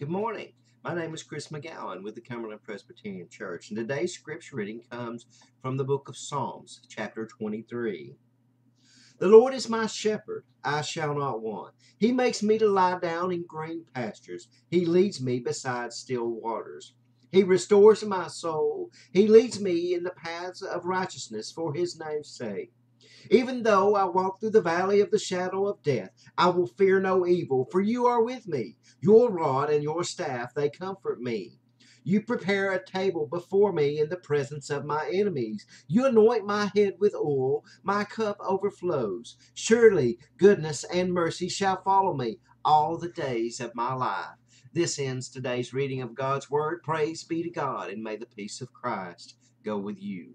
Good morning. My name is Kriss McGowan with the Cumberland Presbyterian Church, and today's scripture reading comes from the book of Psalms, chapter 23. The Lord is my shepherd, I shall not want. He makes me to lie down in green pastures. He leads me beside still waters. He restores my soul. He leads me in the paths of righteousness for his name's sake. Even though I walk through the valley of the shadow of death, I will fear no evil, for you are with me. Your rod and your staff, they comfort me. You prepare a table before me in the presence of my enemies. You anoint my head with oil, my cup overflows. Surely goodness and mercy shall follow me all the days of my life. This ends today's reading of God's Word. Praise be to God, and may the peace of Christ go with you.